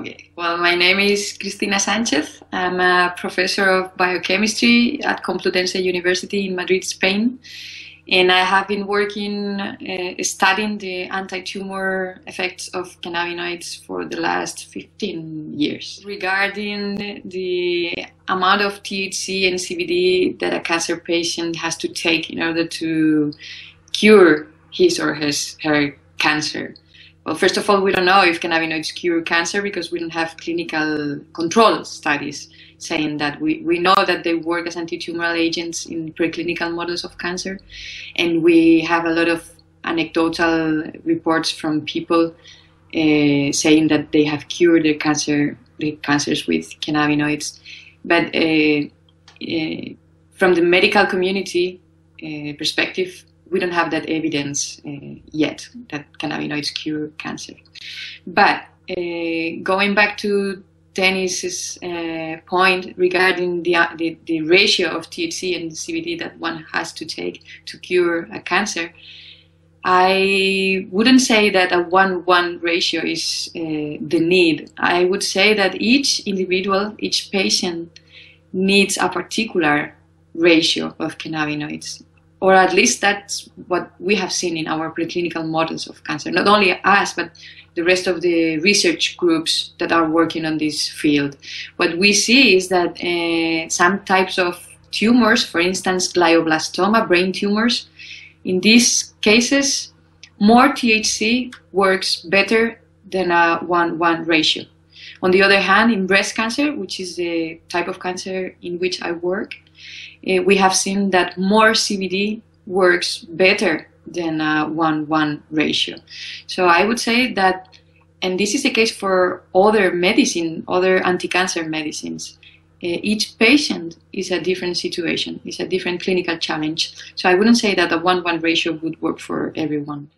Okay. Well, my name is Cristina Sanchez. I'm a professor of biochemistry at Complutense University in Madrid, Spain. And I have been working uh, studying the anti tumor effects of cannabinoids for the last 15 years. Regarding the amount of THC and CBD that a cancer patient has to take in order to cure his or his, her cancer. Well, first of all, we don't know if cannabinoids cure cancer because we don't have clinical control studies saying that. We, we know that they work as anti-tumoral agents in preclinical models of cancer, and we have a lot of anecdotal reports from people uh, saying that they have cured their cancer, their cancers with cannabinoids. But uh, uh, from the medical community uh, perspective, we don't have that evidence uh, yet that cannabinoids cure cancer. But uh, going back to Dennis's uh, point regarding the, the, the ratio of THC and CBD that one has to take to cure a cancer, I wouldn't say that a one-one ratio is uh, the need. I would say that each individual, each patient needs a particular ratio of cannabinoids or at least that's what we have seen in our preclinical models of cancer. Not only us, but the rest of the research groups that are working on this field. What we see is that uh, some types of tumors, for instance, glioblastoma, brain tumors, in these cases, more THC works better than a 1 1 ratio. On the other hand, in breast cancer, which is the type of cancer in which I work, uh, we have seen that more CBD works better than a 1 1 ratio. So I would say that, and this is the case for other medicine, other anti cancer medicines. Uh, each patient is a different situation, is a different clinical challenge. So I wouldn't say that a 1 1 ratio would work for everyone.